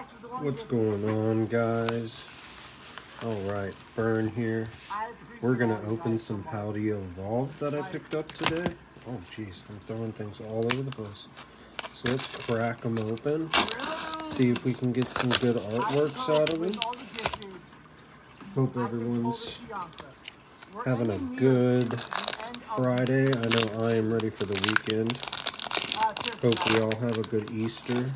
What's going on, guys? All right, Burn here. We're gonna open some Paldea Evolve that I picked up today. Oh, jeez, I'm throwing things all over the place. So let's crack them open, see if we can get some good artworks out of them. Hope everyone's having a good Friday. I know I am ready for the weekend. Hope we all have a good Easter.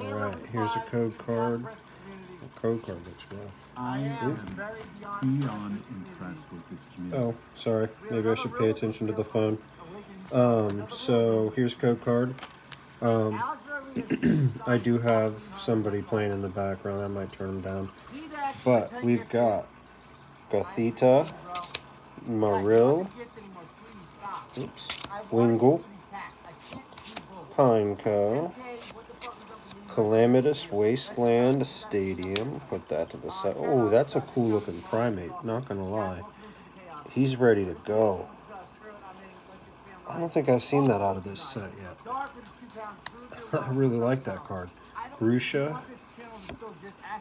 Alright, here's a code card. The code card looks rough. I am beyond impressed with this community. Oh, sorry. Maybe I should pay attention to the phone. Um, so here's code card. Um, I do have somebody playing in the background. I might turn them down. But we've got Gothita, Marill, oops, Wingull, Pineco, Calamitous Wasteland Stadium. Put that to the side. Oh, that's a cool looking primate. Not gonna lie. He's ready to go. I don't think I've seen that out of this set yet. I really like that card. Grusha.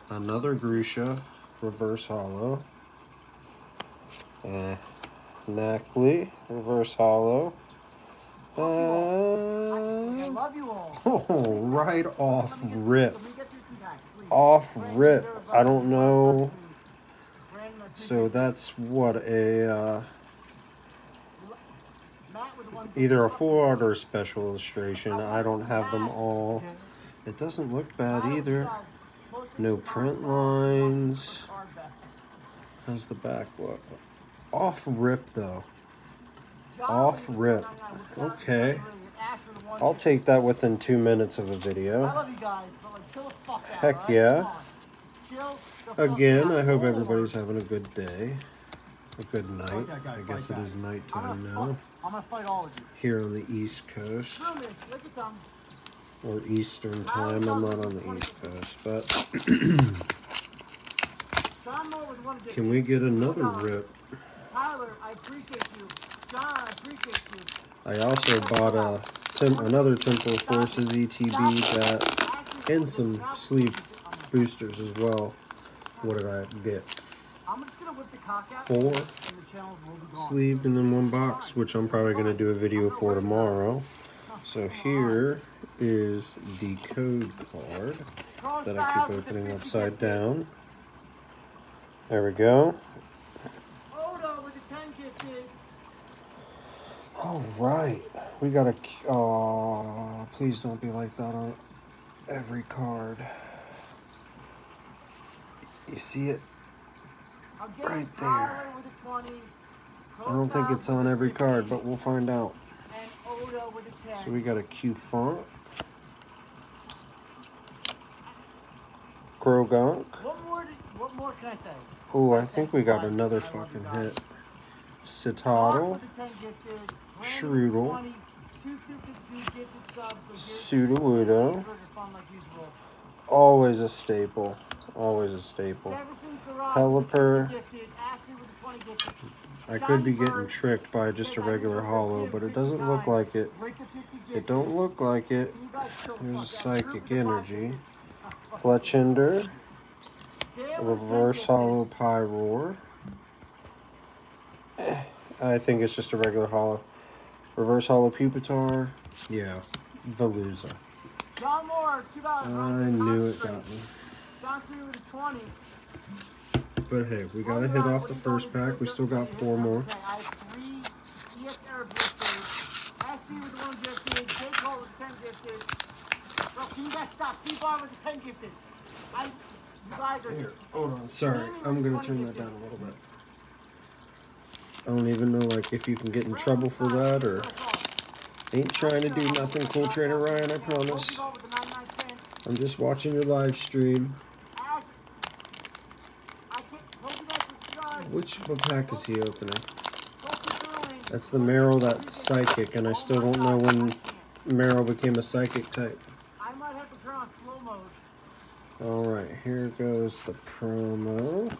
Another Grusha. Reverse Holo. Eh. Nacli. Reverse Holo. Uh, oh, right off rip. Off rip. I don't know. So that's what a uh, either a full art or a special illustration. I don't have them all. It doesn't look bad either. No print lines. How's the back look? Off rip though. Off rip. Okay. I'll take that within two minutes of a video. Heck yeah. Again, I hope everybody's having a good day. A good night. I guess it is nighttime now. Here on the East Coast. Or Eastern time. I'm not on the East Coast. But can we get another rip? Tyler, I appreciate you. I also bought a tem another Temporal Forces ETB that and some sleeve boosters as well. What did I get? Four sleeved and then one box, which I'm probably going to do a video for tomorrow. So here is the code card that I keep opening upside down. There we go. Odo with the 10 gifted. All right, we got a. Oh, please don't be like that on every card. You see it? Right there. with the 20. I don't think it's on every card, but we'll find out. And Odo with the 10. So we got a Q font. Croagunk. What more, what more can I say? Oh, I think we got another fucking hit. Citadel. With the 10 gifted. Brandon Shroodle. with the 20. Two super dude gifted subs. So here's Sudowoodo. Burger Fun like usual. Always a staple. Always a staple. Pelipper. with the 50 gifted. Ashley with the 20 gifted. I could be getting tricked by just a regular holo, but it doesn't look like it. Break the 50 It don't look like it. You guys chill the There's a psychic energy. Fletchinder. Dale with the 10 Reverse holo Pyroar. Eh, I think it's just a regular holo. Reverse holo Pupitar. Yeah. Veluza. John Moore, two dollars. I knew it got me. John Cena with a twenty. But hey, we gotta hit off the first pack. We still got four more. I have three EX Air. SC with one gifted. J Cole with ten gifted. Bro, can you guys stop? C Bar with the ten gifted. I, you guys are Here, hold on. Sorry, I'm gonna turn that down a little bit. I don't even know like if you can get in trouble for that or ain't trying to do nothing cool trader Ryan, I promise. I'm just watching your live stream. Which pack is he opening? That's the Marill that's psychic, and I still don't know when Marill became a psychic type. Alright, here goes the promo.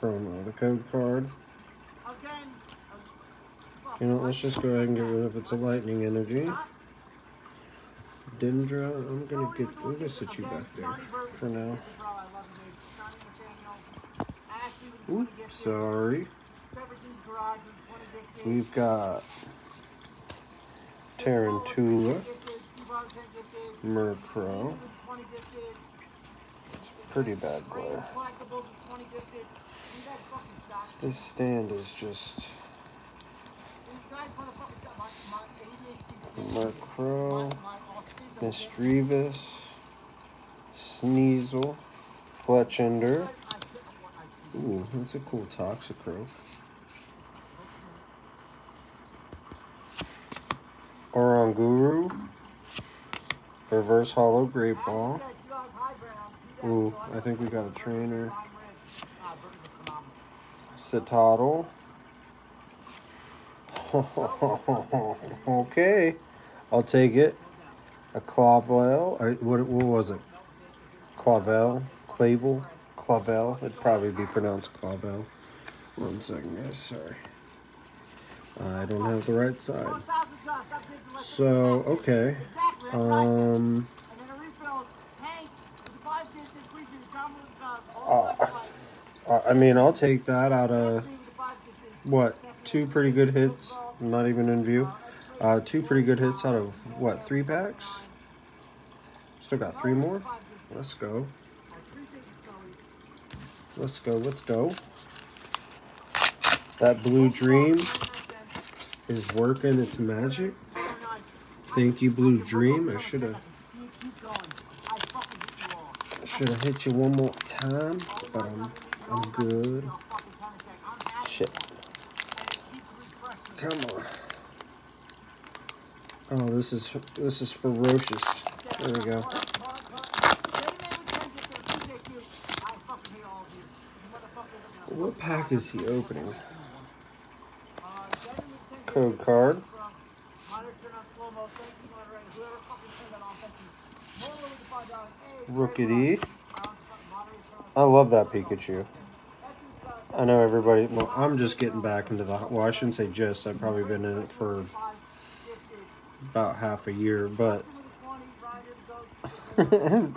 Promo, the code card. You know, let's just go ahead and get rid of its a lightning energy. Dendra, I'm gonna get. I'm gonna sit you back there for now. Oops, sorry. We've got Tarountula, Murkrow. It's pretty bad glare. This stand is just Murkrow, Misdreavus, Sneasel, Fletchinder. Ooh, that's a cool Toxicroak. Oranguru, Reverse Holo Great Ball. Ooh, I think we got a trainer. Citadel. okay, I'll take it. A Clavel. I, what, what was it? Clavel? Clavel? Clavel? It'd probably be pronounced Clavel. One second, guys. Sorry. I don't have the right side. So, okay. Um. Uh, I mean, I'll take that out of what two pretty good hits. Not even in view. Uh, two pretty good hits out of what three packs. Still got three more. Let's go. Let's go. Let's go. That blue dream is working its magic. Thank you, Blue Dream. I should have should have hit you one more time, but I'm I'm good. Shit. Come on. Oh, this is this is ferocious. There we go. What pack is he opening? Code card. Rookidee. I love that Pikachu. I know everybody. Well, I'm just getting back into the. Well, I shouldn't say just. I've probably been in it for about half a year, but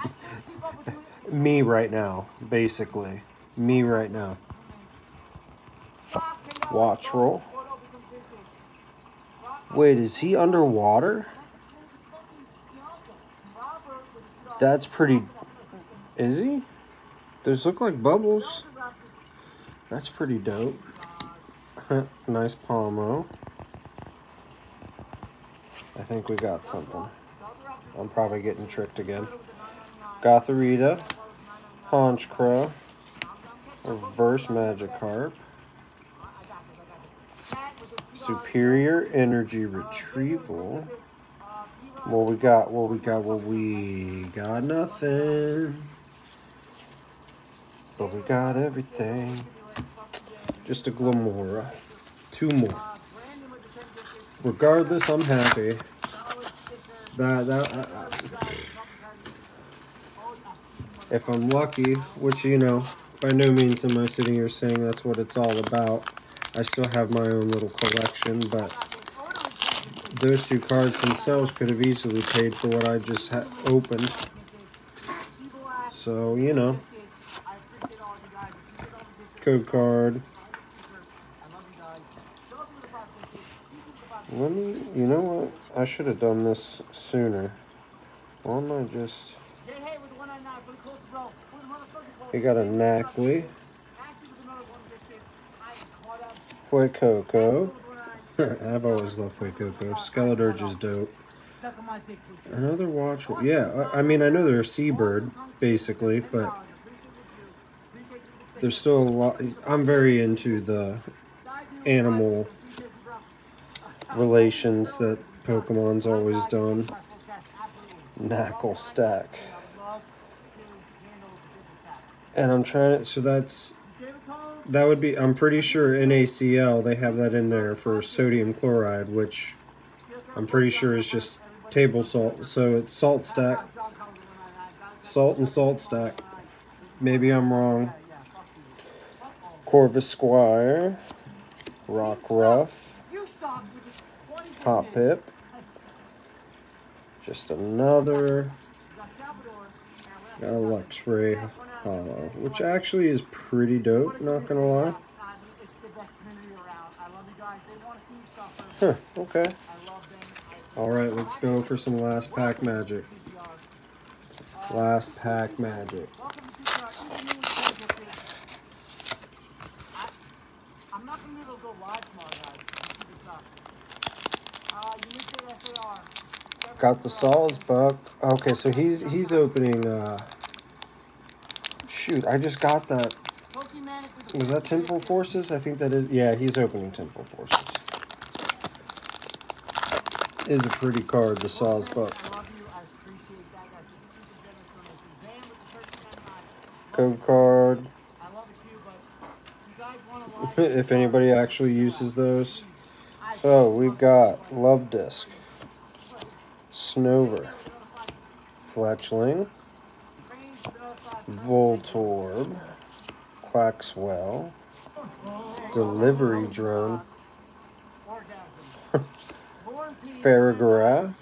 me right now, basically, me right now. Wattrel. Wait, is he underwater? That's pretty. Is he? Those look like bubbles. That's pretty dope. nice Pawmo. I think we got something. I'm probably getting tricked again. Gothorita. Honchkrow. Reverse Magikarp. Superior Energy Retrieval. What we got? What we got? What we got? Nothing. But we got everything. Just a Glimmora. Two more. Regardless, I'm happy. That that. Uh, uh, if I'm lucky, which you know, by no means am I sitting here saying that's what it's all about. I still have my own little collection, but those two cards themselves could have easily paid for what I just opened. So, you know. Code card. Let me, you know what? I should have done this sooner. Why am I just... We got a Nacli. Fuecoco. I've always loved Fuecoco. Skeledirge is dope. Another watch. Yeah, I mean, I know they're a seabird, basically, but there's still a lot. I'm very into the animal relations that Pokemon's always done. Naclstack. And I'm trying to, so that's, that would be, I'm pretty sure NaCl, they have that in there for sodium chloride, which I'm pretty sure is just table salt. So it's salt stack, salt and salt stack. Maybe I'm wrong. Corvisquire, Rockruff, Hoppip, Just another You Just another uh, Luxray Holo, which actually is pretty dope. Not gonna lie. Uh. Huh. Okay. I love them. I All right. Let's go for some last pack magic. Last pack magic. Welcome to CPR. Even you with the gifted. I, I'm not gonna be able to go live tomorrow, guys. Keep this up. Uh, unique SAR. Got the Saul's buck. Okay, so he's he's opening. uh Shoot, I just got that. Was that Temporal Forces? I think that is. Yeah, he's opening Temporal Forces. Is a pretty card, the 13.99. Code card. If anybody actually uses those. So we've got Luvdisc, Snover, Fletchling, Voltorb, Quaxwell, Delivery Drone, Farigiraf,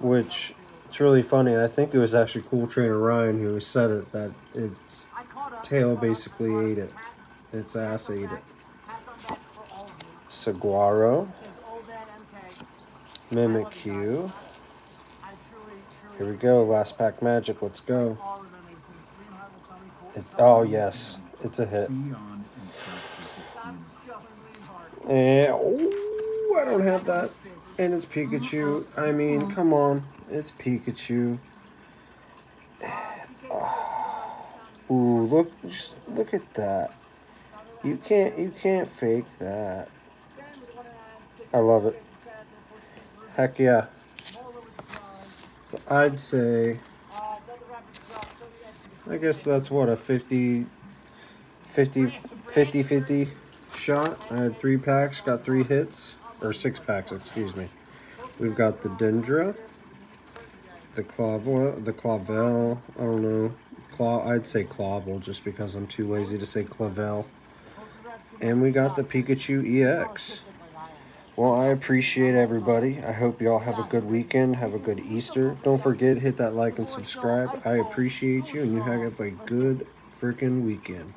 which it's really funny. I think it was actually Cool Trainer Ryan who said it that its tail basically ate it. Its ass ate it. Saguaro, Mimikyu. Here we go. Last pack magic. Let's go. It's oh yes, it's a hit. And oh, I don't have that. And it's Pikachu. I mean, come on, it's Pikachu. Ooh, look, just look at that. You can't, you can't fake that. I love it. Heck yeah. So I'd say, I guess that's what a 50, 50, 50, 50 shot. I had three packs, got three hits, or six packs, excuse me. We've got the Dendra, the Clavel, the Clavel, I don't know. Claw, I'd say Clavel just because I'm too lazy to say Clavel. And we got the Pikachu EX. Well, I appreciate everybody. I hope y'all have a good weekend. Have a good Easter. Don't forget, hit that like and subscribe. I appreciate you, and you have a good freaking weekend.